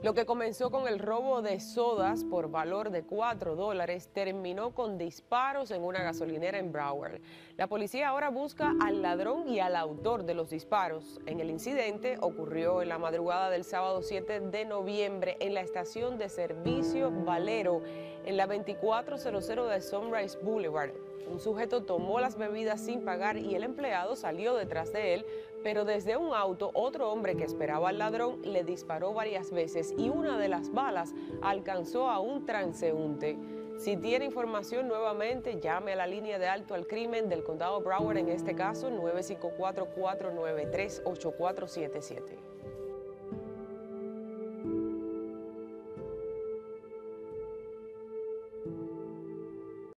Lo que comenzó con el robo de sodas por valor de 4 dólares terminó con disparos en una gasolinera en Broward. La policía ahora busca al ladrón y al autor de los disparos. En el incidente ocurrió en la madrugada del sábado 7 de noviembre en la estación de servicio Valero en la 2400 de Sunrise Boulevard. Un sujeto tomó las bebidas sin pagar y el empleado salió detrás de él, pero desde un auto otro hombre que esperaba al ladrón le disparó varias veces y una de las balas alcanzó a un transeúnte. Si tiene información nuevamente, llame a la línea de alto al crimen del condado Broward, en este caso 954-493-8477.